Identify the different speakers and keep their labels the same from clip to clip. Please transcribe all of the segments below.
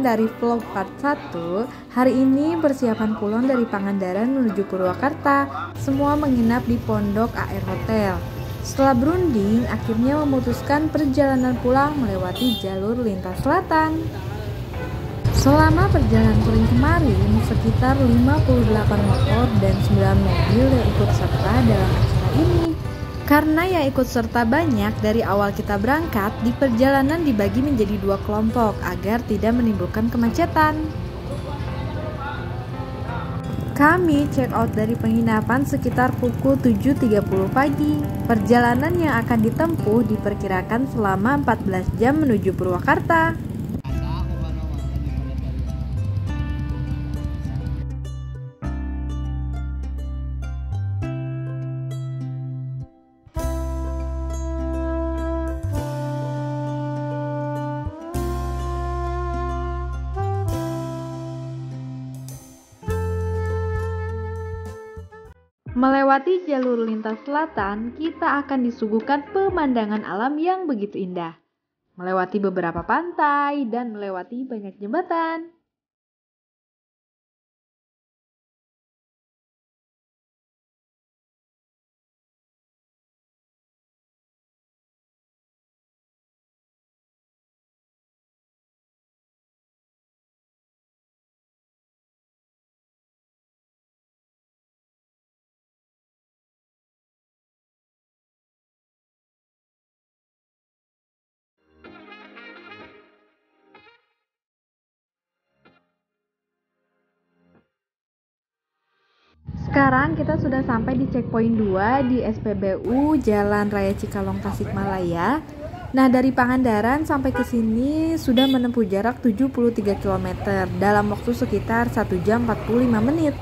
Speaker 1: Dari vlog part 1 Hari ini persiapan pulang dari Pangandaran menuju Purwakarta. Semua menginap di Pondok AR Hotel. Setelah berunding, akhirnya memutuskan perjalanan pulang melewati jalur lintas selatan. Selama perjalanan touring kemarin, sekitar 58 motor dan 9 mobil yang ikut serta dalam karena yang ikut serta banyak dari awal kita berangkat, di perjalanan dibagi menjadi dua kelompok agar tidak menimbulkan kemacetan. Kami check out dari penginapan sekitar pukul 7.30 pagi. Perjalanan yang akan ditempuh diperkirakan selama 14 jam menuju Purwakarta. Melewati jalur lintas selatan, kita akan disuguhkan pemandangan alam yang begitu indah. Melewati beberapa pantai dan melewati banyak jembatan. Sekarang kita sudah sampai di checkpoint 2 di SPBU Jalan Raya Cikalong Tasikmalaya. Nah, dari Pangandaran sampai ke sini sudah menempuh jarak 73 km dalam waktu sekitar 1 jam 45 menit.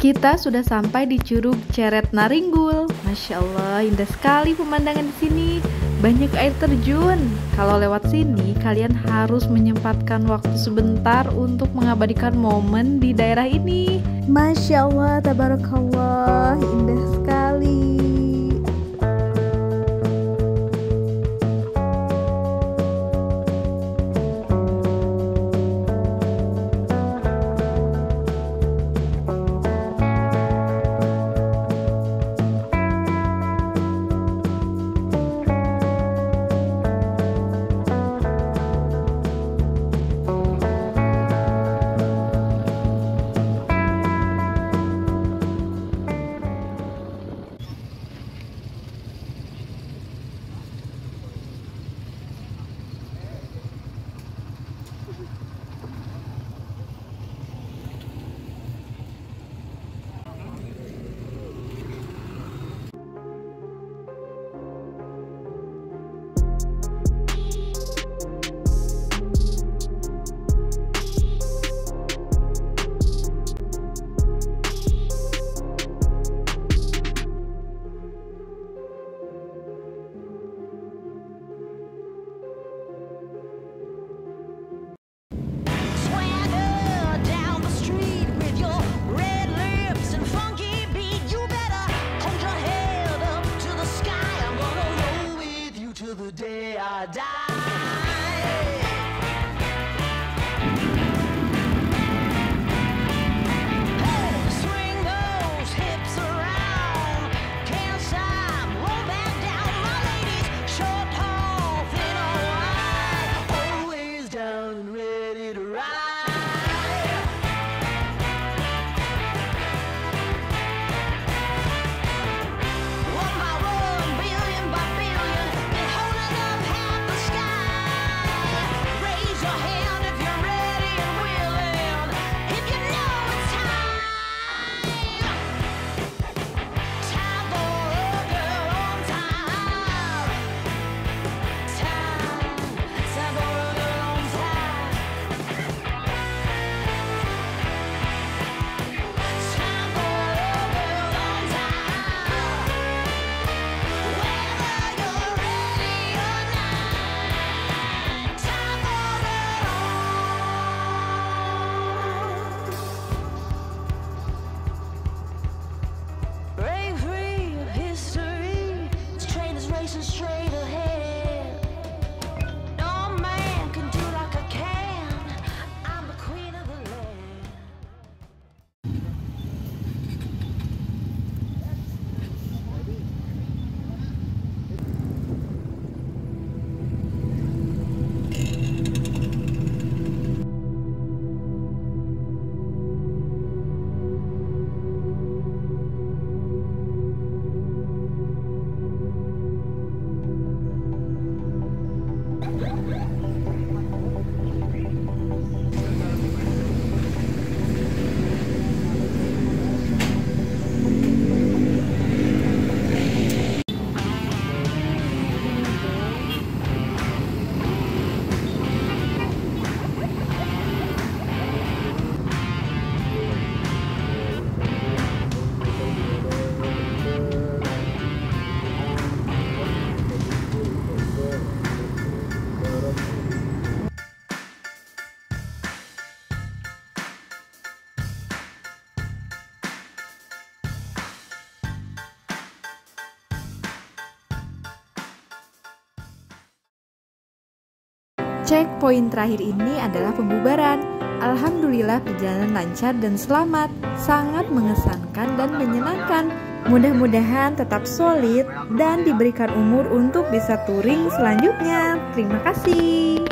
Speaker 1: Kita sudah sampai di Curug Ceret Naringgul. Masya Allah, indah sekali pemandangan di sini. Banyak air terjun. Kalau lewat sini, kalian harus menyempatkan waktu sebentar untuk mengabadikan momen di daerah ini.
Speaker 2: Masya Allah, tabarakallah, indah sekali.
Speaker 1: Cek poin terakhir ini adalah pembubaran. Alhamdulillah perjalanan lancar dan selamat, sangat mengesankan dan menyenangkan. Mudah-mudahan tetap solid dan diberikan umur untuk bisa touring selanjutnya. Terima kasih.